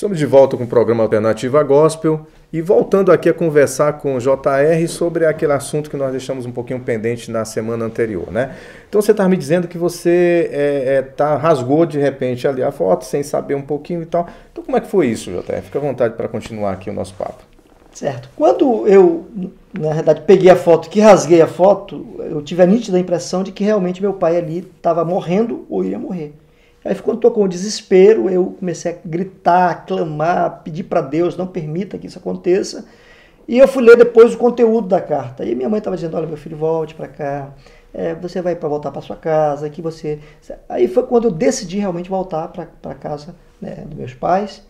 Estamos de volta com o programa Alternativa Gospel e voltando aqui a conversar com o JR sobre aquele assunto que nós deixamos um pouquinho pendente na semana anterior, né? Então você estava me dizendo que você é, é, tá, rasgou de repente ali a foto sem saber um pouquinho e tal. Então como é que foi isso, JR? Fica à vontade para continuar aqui o nosso papo. Certo. Quando eu, na verdade, peguei a foto, que rasguei a foto, eu tive a nítida impressão de que realmente meu pai ali estava morrendo ou ia morrer. Aí quando tocou o desespero, eu comecei a gritar, a clamar, pedir para Deus, não permita que isso aconteça. E eu fui ler depois o conteúdo da carta. E minha mãe estava dizendo, olha meu filho, volte para cá, é, você vai para voltar para sua casa, que você... Aí foi quando eu decidi realmente voltar para a casa né, dos meus pais.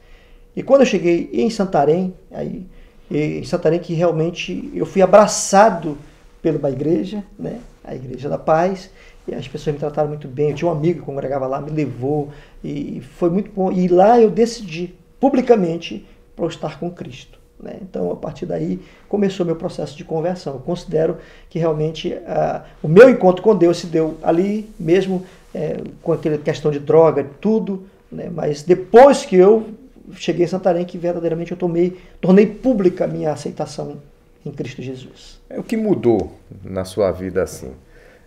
E quando eu cheguei em Santarém, aí, em Santarém que realmente eu fui abraçado pela igreja, né, a Igreja da Paz, e as pessoas me trataram muito bem. Eu tinha um amigo que congregava lá, me levou e foi muito bom. E lá eu decidi publicamente para estar com Cristo. Né? Então, a partir daí, começou meu processo de conversão. Eu considero que realmente uh, o meu encontro com Deus se deu ali, mesmo é, com aquela questão de droga, tudo, né? mas depois que eu cheguei em Santarém, que verdadeiramente eu tomei, tornei pública a minha aceitação em Cristo Jesus. É o que mudou na sua vida assim?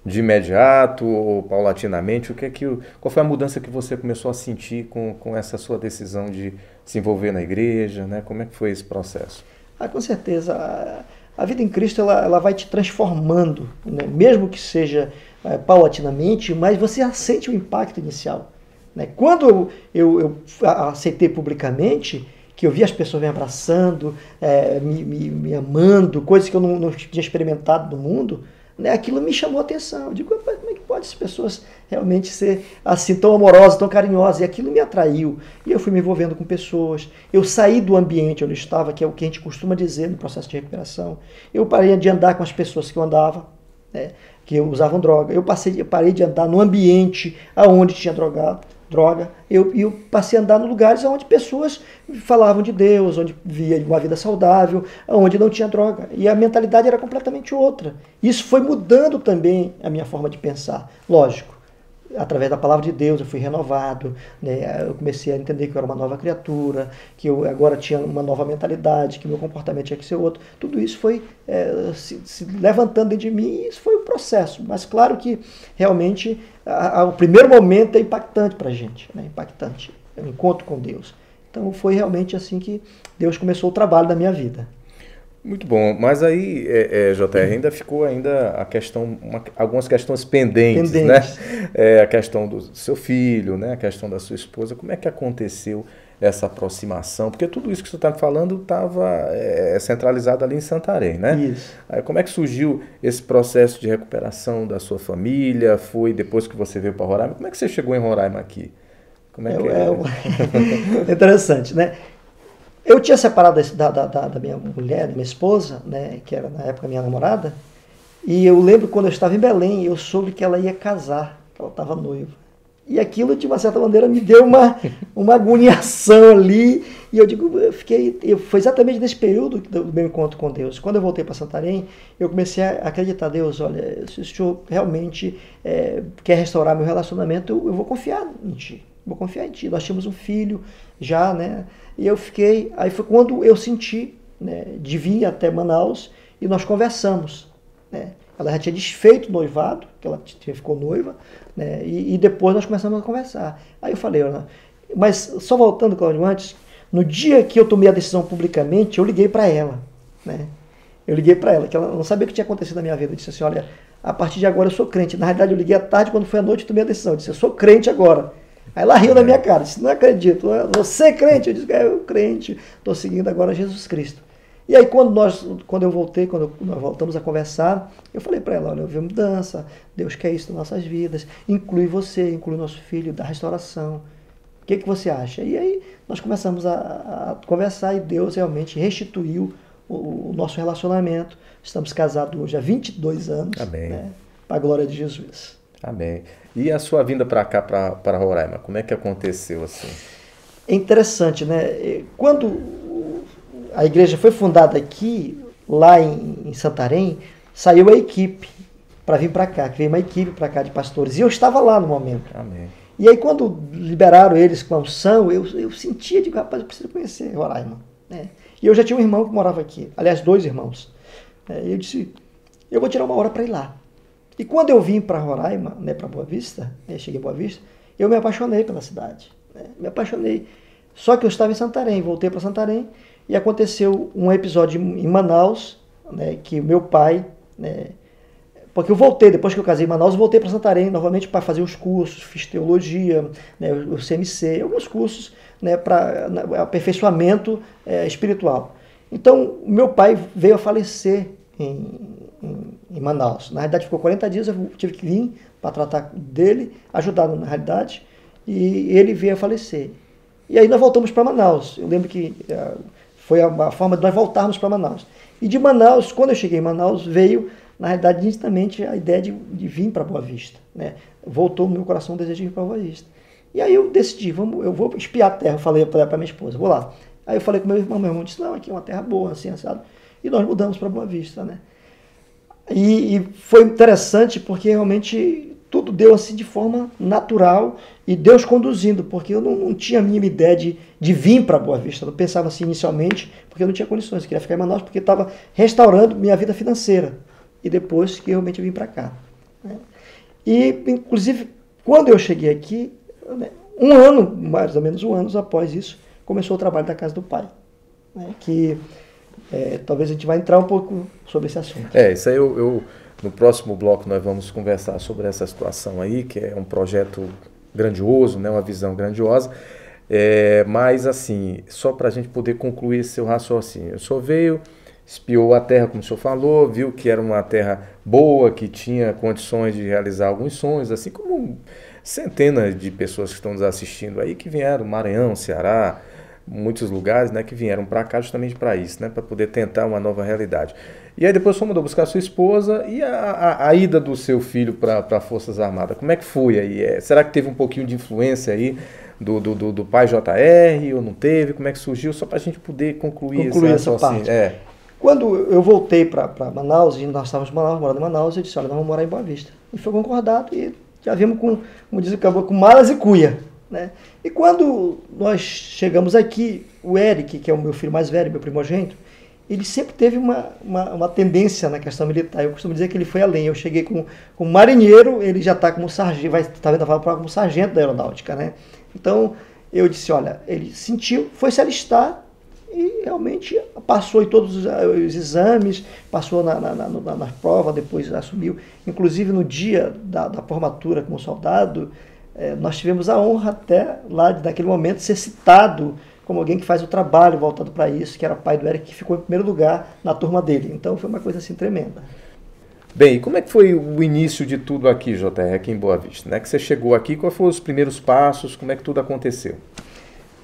De imediato ou paulatinamente? O que é que, qual foi a mudança que você começou a sentir com, com essa sua decisão de se envolver na igreja? Né? Como é que foi esse processo? Ah, com certeza. A, vida em Cristo ela, ela vai te transformando, né? mesmo que seja é, paulatinamente, mas você sente o impacto inicial. Né? Quando eu, eu, eu aceitei publicamente, que eu vi as pessoas me abraçando, é, me, me, me, amando, coisas que eu não, não tinha experimentado no mundo, né, aquilo me chamou a atenção. Eu digo, como é que pode as pessoas realmente ser assim tão amorosas, tão carinhosas? E aquilo me atraiu. E eu fui me envolvendo com pessoas. Eu saí do ambiente onde eu estava, que é o que a gente costuma dizer no processo de recuperação. Eu parei de andar com as pessoas que eu andava, né, que usavam droga. Eu, passei, eu parei de andar no ambiente aonde tinha drogado droga. Eu, eu passei a andar em lugares onde pessoas falavam de Deus, onde via uma vida saudável, onde não tinha droga. E a mentalidade era completamente outra. Isso foi mudando também a minha forma de pensar. Lógico, através da palavra de Deus eu fui renovado, né? eu comecei a entender que eu era uma nova criatura, que eu agora tinha uma nova mentalidade, que meu comportamento tinha que ser outro. Tudo isso foi é, se, se, levantando dentro de mim e isso foi um processo. Mas claro que realmente a, a, o primeiro momento é impactante para a gente, né? impactante, é um encontro com Deus. Então foi realmente assim que Deus começou o trabalho da minha vida. Muito bom, mas aí, é, é, JR, ainda ficou ainda a questão, uma, algumas questões pendentes, pendentes. né? É, a questão do seu filho, né? a questão da sua esposa, como é que aconteceu essa aproximação? Porque tudo isso que você está falando estava é, centralizado ali em Santarém, né? Isso. Aí como é que surgiu esse processo de recuperação da sua família? Foi depois que você veio para Roraima? Como é que você chegou em Roraima aqui? Como é, é que é? é interessante, né? Eu tinha separado da, da, da, minha mulher, da minha esposa, né, que era na época minha namorada, e eu lembro quando eu estava em Belém, eu soube que ela ia casar, que ela estava noiva. E aquilo, de uma certa maneira, me deu uma, uma agoniação ali. E eu digo, eu fiquei. Eu, foi exatamente nesse período do meu encontro com Deus. Quando eu voltei para Santarém, eu comecei a acreditar, Deus, olha, se o Senhor realmente é, quer restaurar meu relacionamento, eu, eu vou confiar em Ti. Vou confiar em Ti. Nós tínhamos um filho já, né? E eu fiquei, aí foi quando eu senti né, de vir até Manaus e nós conversamos. Né? Ela já tinha desfeito o noivado, que ela ficou noiva, né? e, e, depois nós começamos a conversar. Aí eu falei, mas só voltando, Claudio, antes, no dia que eu tomei a decisão publicamente, eu liguei para ela. Né? Eu liguei para ela, que ela não sabia o que tinha acontecido na minha vida. Eu disse assim: olha, a partir de agora eu sou crente. Na realidade, eu liguei à tarde, quando foi à noite, eu tomei a decisão. Eu disse: eu sou crente agora. Aí ela riu da minha cara, disse, não acredito, você é crente? Eu disse, é, eu crente, estou seguindo agora Jesus Cristo. E aí quando, nós, quando eu voltei, quando nós voltamos a conversar, eu falei para ela, olha, eu vi mudança, Deus quer isso nas nossas vidas, inclui você, inclui nosso filho da restauração. O que, que você acha? E aí nós começamos a, a conversar e Deus realmente restituiu o, o, nosso relacionamento. Estamos casados hoje há 22 anos. Amém. Né, para a glória de Jesus. Amém. E a sua vinda para cá, para Roraima, como é que aconteceu assim? É interessante, né? Quando a igreja foi fundada aqui, lá em, em Santarém, saiu a equipe para vir para cá, que veio uma equipe para cá de pastores. E eu estava lá no momento. Amém. E aí, quando liberaram eles com a unção, eu, eu sentia, digo, rapaz, eu preciso conhecer Roraima. Né? E eu já tinha um irmão que morava aqui, aliás, dois irmãos. É, e eu disse, eu vou tirar uma hora para ir lá. E quando eu vim para Roraima, né, para Boa Vista, né, cheguei Boa Vista, eu me apaixonei pela cidade. Né, me apaixonei. Só que eu estava em Santarém, voltei para Santarém e aconteceu um episódio em Manaus, né, que meu pai, né, porque eu voltei, depois que eu casei em Manaus, voltei para Santarém novamente para fazer os cursos, fiz teologia, né, o CMC, alguns cursos né, para aperfeiçoamento é, espiritual. Então, meu pai veio a falecer em, em, em, Manaus. Na realidade, ficou 40 dias, eu tive que vir para tratar dele, ajudá-lo na realidade, e ele veio a falecer. E aí nós voltamos para Manaus. Eu lembro que uh, foi a, forma de nós voltarmos para Manaus. E de Manaus, quando eu cheguei em Manaus, veio, na realidade, nitidamente a ideia de, de vir para Boa Vista. Né? Voltou no meu coração o desejo de vir para Boa Vista. E aí eu decidi, vamos, eu vou espiar a terra, falei para minha esposa, vou lá. Aí eu falei com meu irmão, meu irmão disse, não, aqui é uma terra boa, assim, assado. E nós mudamos para Boa Vista, né? E, e, foi interessante porque realmente tudo deu assim de forma natural e Deus conduzindo, porque eu não, não tinha a mínima ideia de, de vir para Boa Vista. Eu pensava assim inicialmente, porque eu não tinha condições. Eu queria ficar em Manaus porque estava restaurando minha vida financeira. E depois que realmente vim para cá. Né? E, inclusive, quando eu cheguei aqui, né, um ano, mais ou menos um ano após isso, começou o trabalho da Casa do Pai. Né, que é, talvez a gente vai entrar um pouco sobre esse assunto. É, isso aí eu, eu, no próximo bloco nós vamos conversar sobre essa situação aí, que é um projeto grandioso, né, uma visão grandiosa. É, mas assim, só para a gente poder concluir esse seu raciocínio. O senhor veio, espiou a terra, como o senhor falou, viu que era uma terra boa, que tinha condições de realizar alguns sonhos, assim como centenas de pessoas que estão nos assistindo aí que vieram, Maranhão, Ceará, muitos lugares, né, que vieram para cá justamente para isso, né, para poder tentar uma nova realidade. E aí depois foi mudou buscar sua esposa e a, a, a ida do seu filho para Forças Armadas. Como é que foi aí? É, será que teve um pouquinho de influência aí do, do, do, do pai JR ou não teve? Como é que surgiu? Só para a gente poder concluir, concluir essa, essa parte. É. Quando eu voltei para Manaus, e nós estávamos em Manaus, morando em Manaus, eu disse, olha, nós vamos morar em Boa Vista. E foi concordado e já vimos com, como diz o caboclo, com malas e cuia. Né? E quando nós chegamos aqui, o Eric, que é o meu filho mais velho, meu primogênito, ele sempre teve uma, uma, uma, tendência na questão militar. Eu costumo dizer que ele foi além. Eu cheguei como, como marinheiro, ele já está como sargento, vai estar tá vendo como sargento da aeronáutica, né? Então eu disse, olha, ele sentiu, foi se alistar e realmente passou em todos os, os exames, passou na, na, na, na, prova, depois assumiu. Inclusive no dia da, da formatura como soldado, é, nós tivemos a honra até lá, naquele momento, ser citado como alguém que faz o trabalho voltado para isso, que era pai do Eric, que ficou em primeiro lugar na turma dele. Então foi uma coisa assim tremenda. Bem, como é que foi o início de tudo aqui, JR, aqui em Boa Vista? Né? Que você chegou aqui, quais foram os primeiros passos, como é que tudo aconteceu?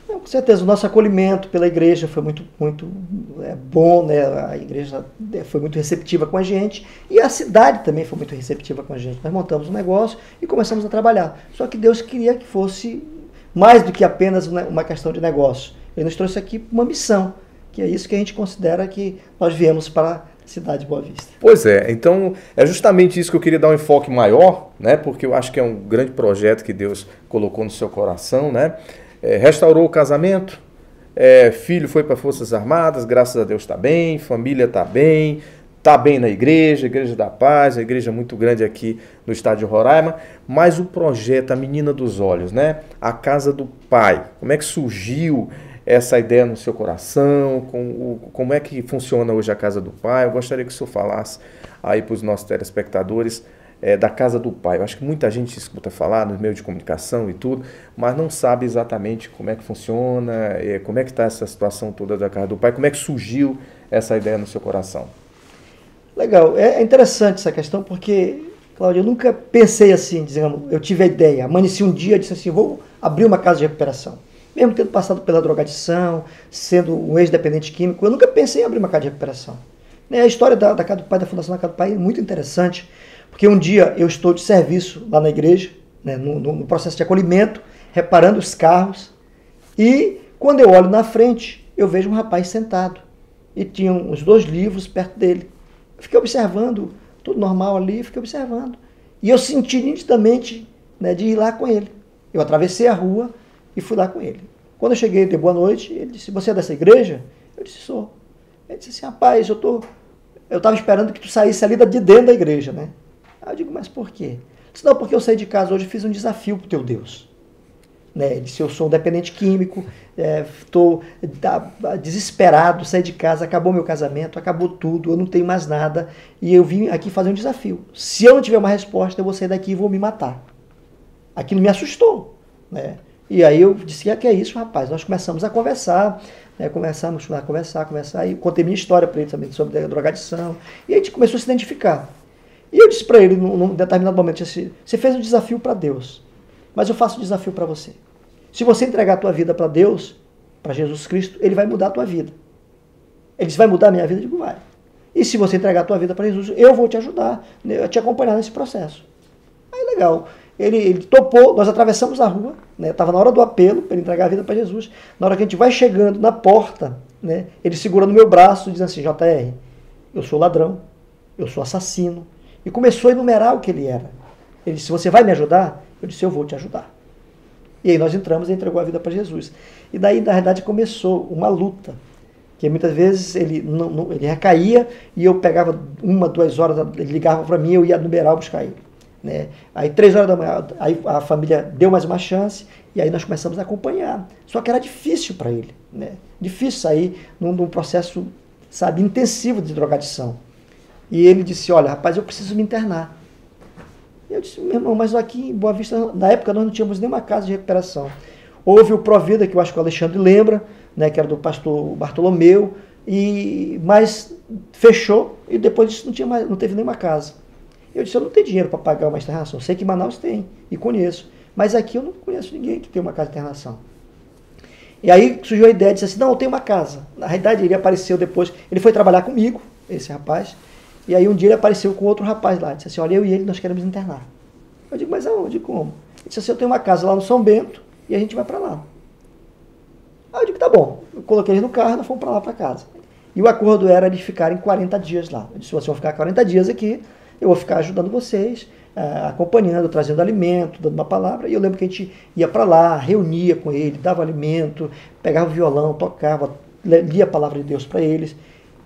Com certeza, o nosso acolhimento pela igreja foi muito, muito é, bom, né? a igreja é, foi muito receptiva com a gente e a cidade também foi muito receptiva com a gente. Nós montamos um negócio e começamos a trabalhar. Só que Deus queria que fosse mais do que apenas uma questão de negócio. Ele nos trouxe aqui uma missão, que é isso que a gente considera que nós viemos para a cidade de Boa Vista. Pois é, então é justamente isso que eu queria dar um enfoque maior, né? Porque eu acho que é um grande projeto que Deus colocou no seu coração, né? É, restaurou o casamento, é, filho foi para Forças Armadas, graças a Deus está bem, família está bem, está bem na igreja, Igreja da Paz, a igreja muito grande aqui no estado de Roraima, mas o projeto, a menina dos olhos, né? A casa do pai, como é que surgiu essa ideia no seu coração, com, como é que funciona hoje a casa do pai? Eu gostaria que o senhor falasse aí para os nossos telespectadores é, da casa do pai. Eu acho que muita gente escuta falar nos meios de comunicação e tudo, mas não sabe exatamente como é que funciona, é, como é que está essa situação toda da casa do pai, como é que surgiu essa ideia no seu coração. Legal, é, é interessante essa questão porque, Cláudio, eu nunca pensei assim, dizendo, eu tive a ideia, amanheci um dia e disse assim, vou abrir uma casa de recuperação. Mesmo tendo passado pela drogadição, sendo um ex-dependente químico, eu nunca pensei em abrir uma casa de recuperação. Né, a história da, da Casa do Pai, da Fundação da Casa do Pai é muito interessante, porque um dia eu estou de serviço lá na igreja, né, no, no, processo de acolhimento, reparando os carros, e quando eu olho na frente, eu vejo um rapaz sentado. E tinham os dois livros perto dele. fiquei observando, tudo normal ali, fiquei observando. E eu senti nitidamente né, de ir lá com ele. Eu atravessei a rua e fui lá com ele. Quando eu cheguei, de boa noite, ele disse: Você é dessa igreja? Eu disse: Sou. Ele disse assim: Rapaz, eu eu estava esperando que tu saísse ali de dentro da igreja, né? Aí eu digo: Mas por quê? Disse: Não, porque eu saí de casa hoje e fiz um desafio para o teu Deus. Né? Disse: Eu sou um dependente químico, estou é, desesperado, saí de casa, acabou meu casamento, acabou tudo, eu não tenho mais nada e eu vim aqui fazer um desafio. Se eu não tiver uma resposta, eu vou sair daqui e vou me matar. Aquilo me assustou. Né? E aí eu disse, que é isso, rapaz? Nós começamos a conversar, né? começamos a conversar, conversar, e contei minha história para ele também sobre drogadição, e a gente começou a se identificar. E eu disse para ele, num, determinado momento, assim, você fez um desafio para Deus, mas eu faço um desafio para você. Se você entregar a tua vida para Deus, para Jesus Cristo, Ele vai mudar a tua vida. Ele disse, vai mudar a minha vida? Eu digo, vai. E se você entregar a tua vida para Jesus, eu vou te ajudar, né, te acompanhar nesse processo. Aí legal. Ele, ele topou, nós atravessamos a rua, estava né? na hora do apelo para ele entregar a vida para Jesus. Na hora que a gente vai chegando na porta, né? ele segura no meu braço e diz assim: JR, eu sou ladrão, eu sou assassino. E começou a enumerar o que ele era. Ele disse: Você vai me ajudar? Eu disse: Eu vou te ajudar. E aí nós entramos e entregou a vida para Jesus. E daí, na verdade, começou uma luta. Que muitas vezes ele, não, não, ele recaía e eu pegava uma, duas horas, ele ligava para mim, eu ia numerar buscar ele. Né? Aí, três horas da manhã, aí a família deu mais uma chance e aí nós começamos a acompanhar. Só que era difícil para ele, né? Difícil sair num, num, processo, sabe, intensivo de drogadição. E ele disse: Olha, rapaz, eu preciso me internar. E eu disse: Meu irmão, mas aqui em Boa Vista, na época, nós não tínhamos nenhuma casa de recuperação. Houve o Provida, que eu acho que o Alexandre lembra, né, que era do pastor Bartolomeu, e mas fechou e depois disso não, tinha mais, não teve nenhuma casa. Eu disse, eu não tenho dinheiro para pagar uma internação. Sei que Manaus tem e conheço. Mas aqui eu não conheço ninguém que tem uma casa de internação. E aí surgiu a ideia, disse assim, não, eu tenho uma casa. Na realidade, ele apareceu depois, ele foi trabalhar comigo, esse rapaz, e aí um dia ele apareceu com outro rapaz lá, disse assim, olha, eu e ele, nós queremos internar. Eu digo, mas aonde, como? Ele disse assim, eu tenho uma casa lá no São Bento, e a gente vai para lá. Aí eu digo, tá bom. Eu coloquei ele no carro e nós fomos para lá para casa. E o acordo era de ficarem 40 dias lá. Eu disse, vocês vão ficar 40 dias aqui, eu vou ficar ajudando vocês, uh, acompanhando, trazendo alimento, dando uma palavra. E eu lembro que a gente ia para lá, reunia com ele, dava alimento, pegava o violão, tocava, lia a palavra de Deus para eles.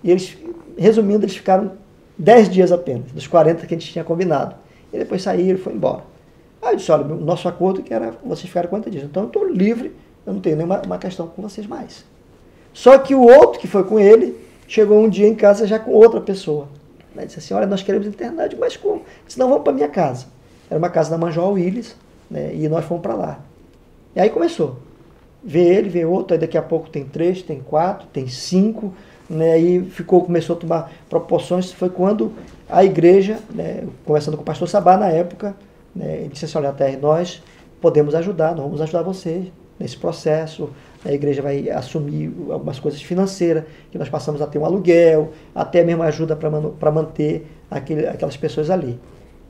E eles, resumindo, eles ficaram 10 dias apenas, dos 40 que a gente tinha combinado. E depois saíram e foi embora. Aí eu disse, olha, o nosso acordo que era vocês ficarem 40 dias. Então eu estou livre, eu não tenho nenhuma uma questão com vocês mais. Só que o outro que foi com ele chegou um dia em casa já com outra pessoa. Né? Disse assim, olha, nós queremos internar. Mas como? Disse, não, vamos para minha casa. Era uma casa da Manjoal Willis, né? e nós fomos para lá. E aí começou. Vê ele, vê outro, aí daqui a pouco tem três, tem quatro, tem cinco, né? E ficou, começou a tomar proporções. Foi quando a igreja, né, conversando com o pastor Sabá na época, né, disse assim, olha, até nós podemos ajudar, nós vamos ajudar vocês nesse processo, a igreja vai assumir algumas coisas financeiras, que nós passamos a ter um aluguel, até mesmo ajuda para manter aquele, aquelas pessoas ali.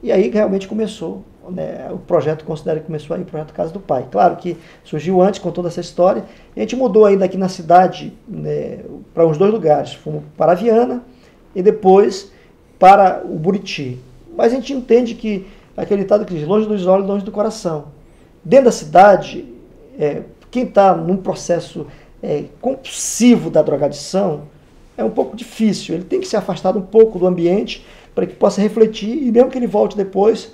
E aí realmente começou, né, o projeto, considera que começou aí o projeto Casa do Pai. Claro que surgiu antes com toda essa história, a gente mudou ainda aqui na cidade né, para uns dois lugares, fomos para a Viana e depois para o Buriti. Mas a gente entende que aquele ditado que diz, longe dos olhos, longe do coração. Dentro da cidade, é, quem está num processo é, compulsivo da drogadição é um pouco difícil. Ele tem que se afastar um pouco do ambiente para que possa refletir, e mesmo que ele volte depois,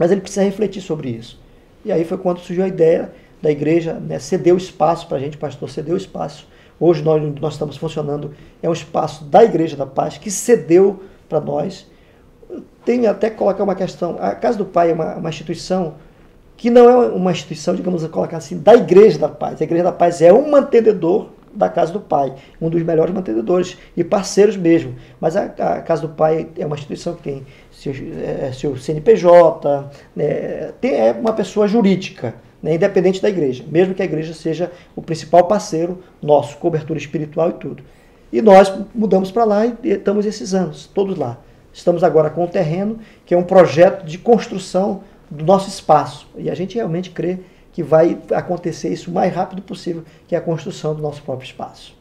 mas ele precisa refletir sobre isso. E aí foi quando surgiu a ideia da igreja né, ceder o espaço para a gente, pastor, cedeu o espaço. Hoje nós, nós estamos funcionando, é um espaço da Igreja da Paz que cedeu para nós. Tem até que colocar uma questão, a Casa do Pai é uma, uma instituição que não é uma instituição, digamos, colocar assim, da Igreja da Paz. A Igreja da Paz é um mantenedor da Casa do Pai, um dos melhores mantenedores e parceiros mesmo. Mas a, a Casa do Pai é uma instituição que tem seu, é, seu CNPJ, né, tem, é uma pessoa jurídica, né, independente da igreja, mesmo que a igreja seja o principal parceiro nosso, cobertura espiritual e tudo. E nós mudamos para lá e estamos esses anos, todos lá. Estamos agora com o terreno, que é um projeto de construção do nosso espaço. E a gente realmente crê que vai acontecer isso o mais rápido possível, que é a construção do nosso próprio espaço.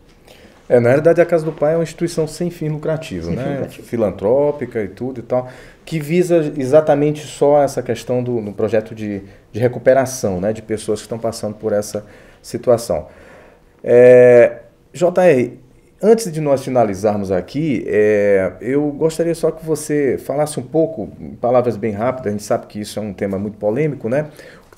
É, na realidade, a Casa do Pai é uma instituição sem fim lucrativo, sem né? Fim lucrativo. Filantrópica e tudo e tal, que visa exatamente só essa questão do projeto de, de recuperação né, de pessoas que estão passando por essa situação. É, JR, antes de nós finalizarmos aqui, é, eu gostaria só que você falasse um pouco, em palavras bem rápidas, a gente sabe que isso é um tema muito polêmico, né?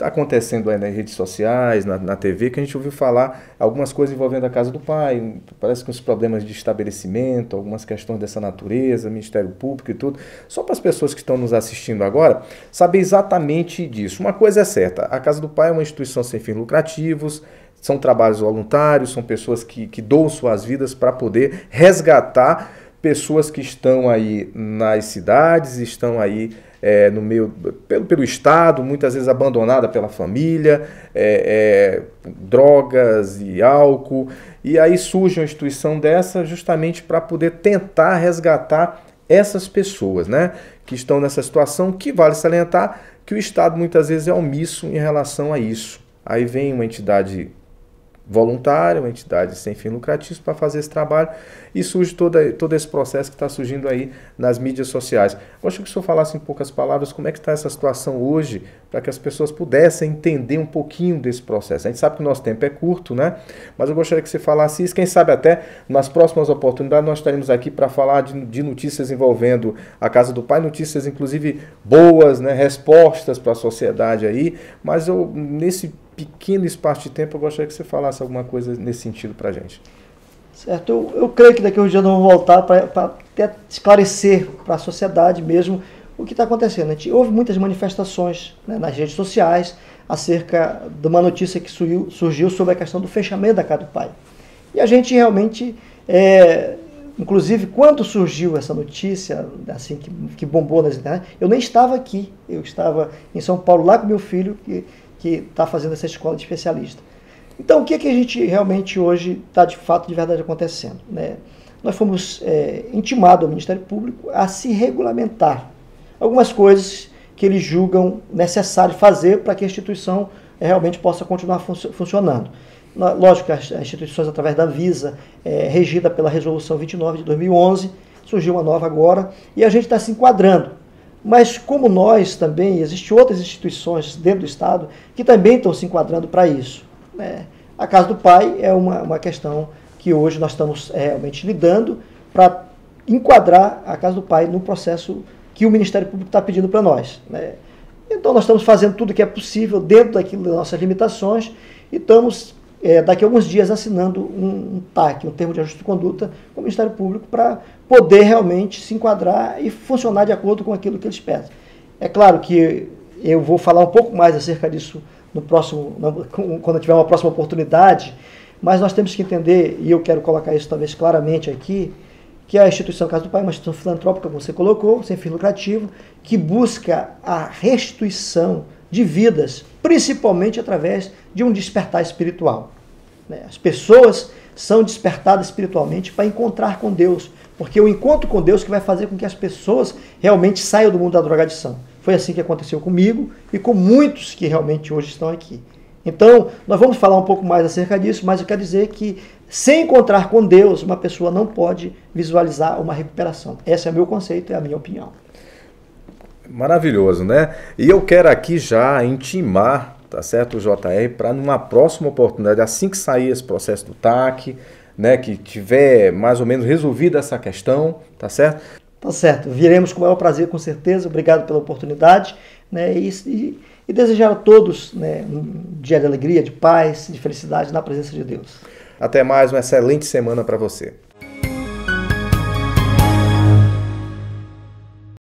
Está acontecendo aí nas redes sociais, na, na TV, que a gente ouviu falar algumas coisas envolvendo a casa do pai, parece que os problemas de estabelecimento, algumas questões dessa natureza, Ministério Público e tudo. Só para as pessoas que estão nos assistindo agora saber exatamente disso. Uma coisa é certa: a Casa do Pai é uma instituição sem fins lucrativos, são trabalhos voluntários, são pessoas que, que doam suas vidas para poder resgatar pessoas que estão aí nas cidades, estão aí é, no meio pelo, pelo Estado, muitas vezes abandonada pela família, é, é, drogas e álcool. E aí surge uma instituição dessa justamente para poder tentar resgatar essas pessoas né, que estão nessa situação, que vale salientar que o Estado muitas vezes é omisso em relação a isso. Aí vem uma entidade voluntária, uma entidade sem fim lucrativo para fazer esse trabalho e surge todo, todo esse processo que está surgindo aí nas mídias sociais. Gostaria que o senhor falasse em poucas palavras como é que está essa situação hoje para que as pessoas pudessem entender um pouquinho desse processo. A gente sabe que o nosso tempo é curto, né? Mas eu gostaria que você falasse isso. Quem sabe até nas próximas oportunidades nós estaremos aqui para falar de, de notícias envolvendo a Casa do Pai, notícias inclusive boas, né? Respostas para a sociedade aí. Mas eu, nesse pequeno espaço de tempo, eu gostaria que você falasse alguma coisa nesse sentido para a gente. Certo, eu, eu, creio que daqui a uns dias nós vamos voltar para esclarecer para a sociedade mesmo o que está acontecendo. A gente, houve muitas manifestações né, nas redes sociais acerca de uma notícia que surgiu, surgiu, sobre a questão do fechamento da Casa do Pai. E a gente realmente, é, inclusive quando surgiu essa notícia, assim que, que bombou nas internet, eu nem estava aqui, eu estava em São Paulo lá com meu filho, que que está fazendo essa escola de especialista. Então, o que, é que a gente realmente hoje está de fato, de verdade acontecendo? Né? Nós fomos é, intimados ao Ministério Público a se regulamentar algumas coisas que eles julgam necessário fazer para que a instituição é, realmente possa continuar fun funcionando. Lógico as instituições, através da Visa, é, regida pela Resolução 29 de 2011, surgiu uma nova agora, e a gente está se enquadrando mas como nós também, existem outras instituições dentro do Estado que também estão se enquadrando para isso. Né? A Casa do Pai é uma, uma questão que hoje nós estamos é, realmente lidando para enquadrar a Casa do Pai no processo que o Ministério Público está pedindo para nós. Né? Então nós estamos fazendo tudo o que é possível dentro daquilo das nossas limitações e estamos é, daqui a alguns dias assinando um, um TAC, um termo de ajuste de conduta, com o Ministério Público para poder realmente se enquadrar e funcionar de acordo com aquilo que eles pedem. É claro que eu vou falar um pouco mais acerca disso no próximo, quando tiver uma próxima oportunidade, mas nós temos que entender, e eu quero colocar isso talvez claramente aqui, que a instituição Casa do Pai é uma instituição filantrópica, como você colocou, sem fim lucrativo, que busca a restituição de vidas, principalmente através de um despertar espiritual. Né? As pessoas são despertadas espiritualmente para encontrar com Deus, porque o encontro com Deus que vai fazer com que as pessoas realmente saiam do mundo da drogadição. Foi assim que aconteceu comigo e com muitos que realmente hoje estão aqui. Então, nós vamos falar um pouco mais acerca disso, mas eu quero dizer que sem encontrar com Deus, uma pessoa não pode visualizar uma recuperação. Esse é o meu conceito, é a minha opinião. Maravilhoso, né? E eu quero aqui já intimar, tá certo, o JR, para numa próxima oportunidade, assim que sair esse processo do TAC, né, que tiver mais ou menos resolvida essa questão, tá certo? Tá certo. Viremos com o maior prazer, com certeza. Obrigado pela oportunidade, né? E, e, e desejar a todos né, um dia de alegria, de paz, de felicidade na presença de Deus. Até mais, uma excelente semana para você.